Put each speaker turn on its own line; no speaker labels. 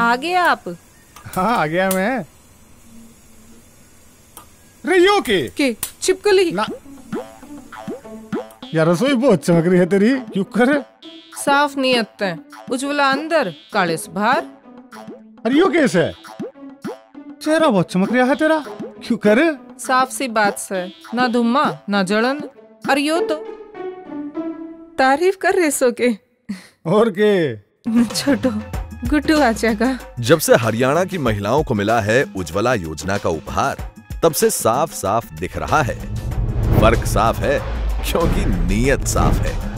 आ गए आप?
हाँ आ गया मैं। रहियो के?
के? छिपकली
ना। यार रसोई बहुत चमक रही है तेरी। क्यों कर?
साफ़ नियत है। उज्ज्वला अंदर कालिस बाहर।
अरे यो कैसे? है चेहरा बहुत चमक रहा है तेरा। क्यों कर?
साफ़ सी बात से। ना धुम्मा ना जलन। अरे यो तो। तारीफ़ कर रहे सो के।
और के?
छोटो, गुड्डू आ जाएगा।
जब से हरियाणा की महिलाओं को मिला है उज्ज्वला योजना का उपहार, तब से साफ़ साफ़ दिख रहा है। फ़र्क साफ़ है, क्योंकि नीयत साफ़ है।